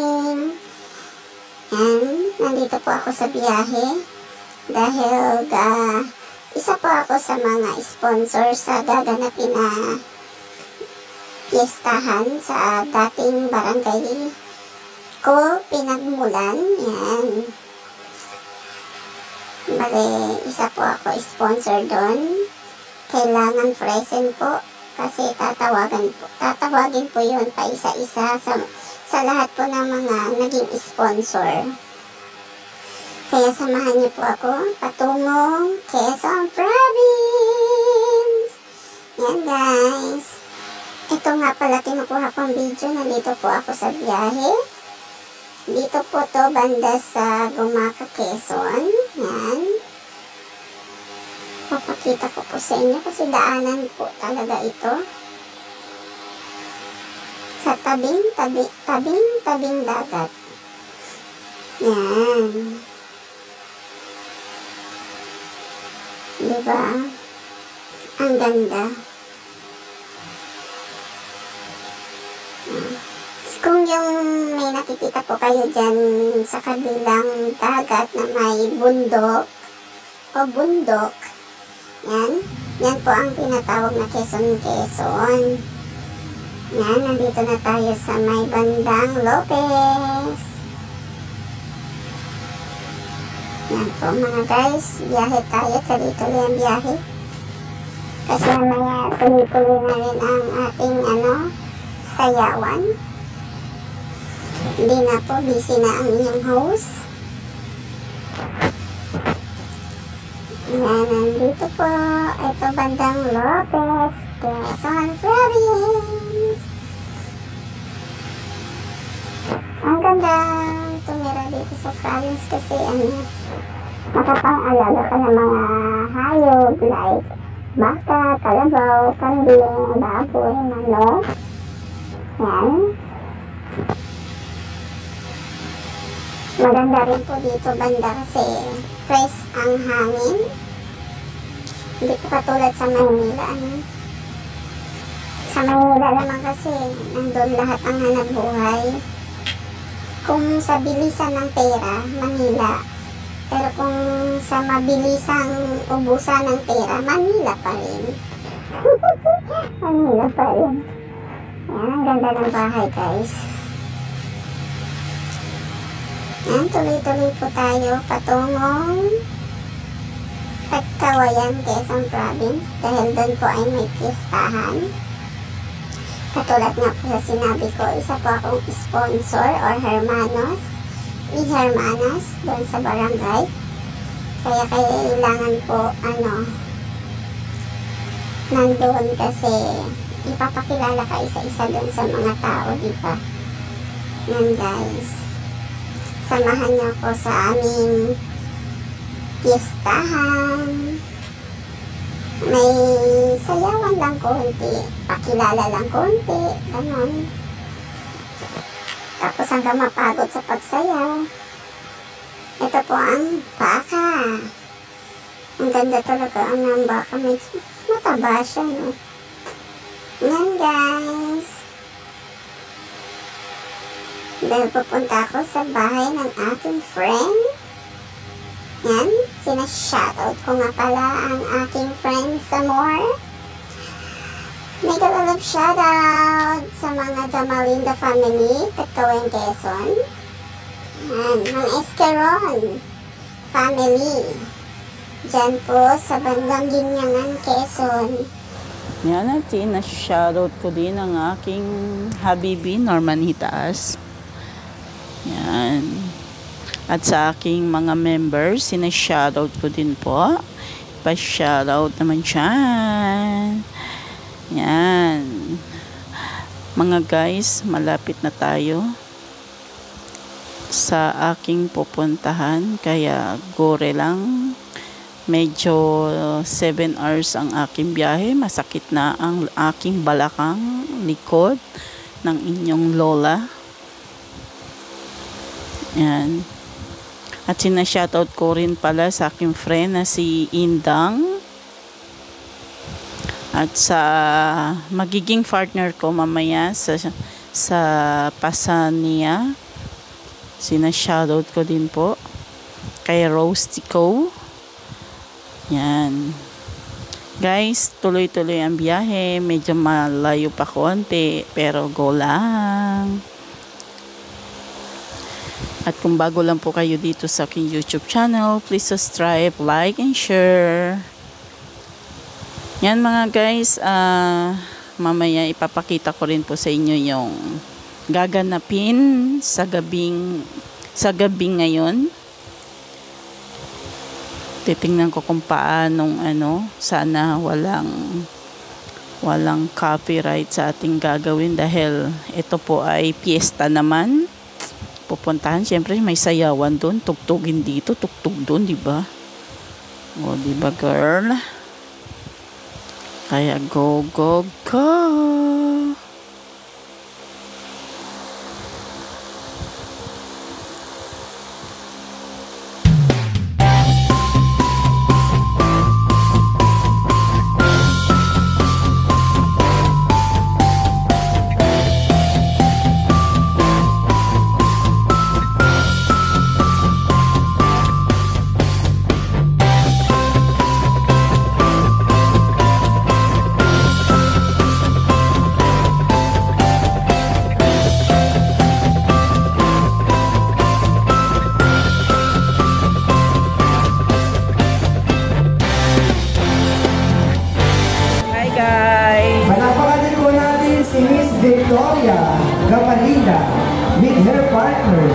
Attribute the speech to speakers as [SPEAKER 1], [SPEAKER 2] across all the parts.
[SPEAKER 1] morning! Yan, nandito po ako sa biyahe dahil ga, isa po ako sa mga sponsor sa gaganapin na piyestahan sa dating barangay ko, Pinagmulan. Yan. Bale, isa po ako sponsor doon. Kailangan present po kasi tatawagan po, tatawagin po yun pa isa-isa sa, sa lahat po ng mga naging sponsor. Kaya samahan niyo po ako patungong Quezon Province. Yan guys. Ito nga pala kinukuha kong video. Nandito po ako sa biyahe. Dito po to banda sa Gumaka, Quezon. Yan papakita ko po sa inyo kasi daanan po talaga ito sa tabing tabi, tabing tabing dagat yan diba ang ganda kung yung may nakikita po kayo dyan sa kabilang dagat na may bundok o bundok yan. Yan po ang tinatawag na Quezon Quezon. Yan, nandito na tayo sa may bandang Lopez. Yan po mga guys, biyahe tayo, tuloy-tuloy ang biyahe. Kasi mamaya tuloy-tuloy na rin ang ating ano, sayawan. Hindi na po, busy na ang inyong host. Yan, nandito po. Ito bandang Lopez, Quezon Province. Ang ganda tumira dito sa province kasi ano, makapang-alala ka ng mga hayop like baka, kalabaw, kambing, baboy, manok. Yan. Maganda rin po dito banda kasi fresh ang hangin. Hindi po katulad sa Manila. Ano? Sa Manila naman kasi nandun lahat ang hanap buhay. Kung sa bilisan ng pera, Manila. Pero kung sa mabilisang ubusan ng pera, Manila pa rin. Manila pa rin. Yan, ang ganda ng bahay guys. Yan, tuloy-tuloy po tayo patungong Tagkawayan, Quezon Province dahil doon po ay may piestahan. Katulad nga po sa sinabi ko, isa po akong sponsor or hermanos, ni hermanas doon sa barangay. Kaya kailangan po, ano, nandoon kasi ipapakilala ka isa-isa doon sa mga tao, di ba? Yan guys. Samahan niyo ako sa aming piestahan. May sayawan lang konti, pakilala lang konti, ganun. Tapos hanggang mapagod sa pagsayaw. Ito po ang baka. Ang ganda talaga ang ng baka. Medyo mataba siya, no? Yan, guys. Dahil pupunta ako sa bahay ng aking friend. Yan, sinashoutout ko nga pala ang aking friend sa more. Mega love shoutout sa mga Jamalinda family, Tagkawen Quezon. Yan, mga Escaron family. Diyan po sa bandang Ginyangan, Quezon.
[SPEAKER 2] Yan natin, na-shoutout ko din ang aking Habibi Norman Hitaas. Yan. At sa aking mga members, sina-shoutout ko din po. Pa-shoutout naman dyan. Yan. Mga guys, malapit na tayo sa aking pupuntahan. Kaya gore lang. Medyo 7 hours ang aking biyahe. Masakit na ang aking balakang likod ng inyong lola. Yan. At sinashoutout ko rin pala sa aking friend na si Indang. At sa magiging partner ko mamaya sa sa Pasania. Sina-shoutout ko din po. Kay Rostico. Yan. Guys, tuloy-tuloy ang biyahe. Medyo malayo pa konti. Pero go lang. At kung bago lang po kayo dito sa aking YouTube channel, please subscribe, like, and share. Yan mga guys, ah, mamaya ipapakita ko rin po sa inyo yung gaganapin sa gabing sa gabing ngayon. Titingnan ko kung paanong ano, sana walang walang copyright sa ating gagawin dahil ito po ay piyesta naman pupuntahan, syempre may sayawan doon, tugtugin dito, tugtog doon, di ba? O, di ba, girl? Kaya go, go, go!
[SPEAKER 3] Victoria Gamalina with her partner.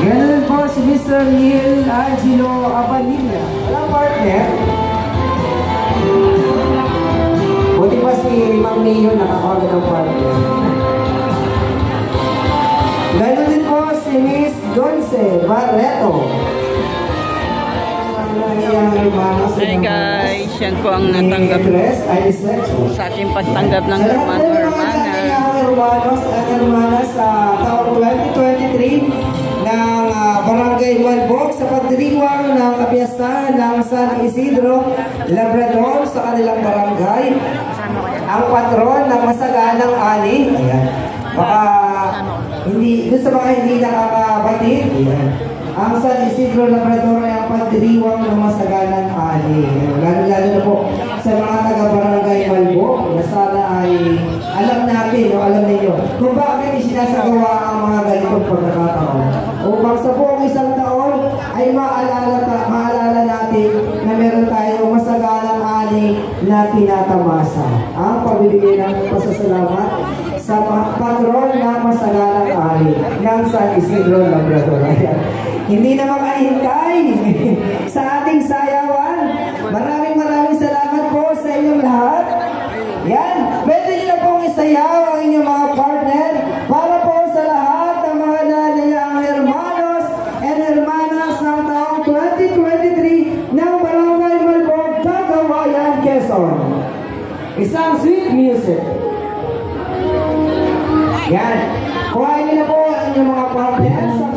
[SPEAKER 3] Ganun po si Mr. Neil Angelo Abanilla. Walang partner. Buti pa si Ma'am Mayo nakakawalan ng partner. Ganon din po si Miss Dulce Barreto.
[SPEAKER 2] Hey guys, yan po ang natanggap sa ating pagtanggap ng hermano hermana.
[SPEAKER 3] hermanos at hermanas sa taong 2023 ng ah, Barangay Malbog sa pagdiriwang ng kapiyastahan ng San Isidro Labrador. Ang patron ng masaganang ani. Ayan. Baka hindi, dun sa mga hindi nakakabatid. Ayan. Ang San Isidro Labrador ay ang pagdiriwang ng masaganang ani. Lalo-lalo na po sa mga taga-barangay Malbo na sana ay alam natin o alam ninyo kung bakit isinasagawa ang mga ganitong pagkakataon. Upang sa buong isang taon ay maalala, ta, maalala natin na meron tayong masaganang ani na tinatamasa. Ang pabibigay ng pasasalamat sa patron na masaganang ani ng San Isidro Labrador. Hindi na makahintay sa ating sayawan. Maraming maraming salamat po sa inyong lahat. Yan, pwede nyo na pong isayaw ang inyong mga partner para po sa lahat ng mga nanayang hermanos and hermanas ng taong 2023 ng Barangay Malbog, Cagawayan, Quezon. Isang sweet music. Yan. Kuhain nila po ang inyong mga partners.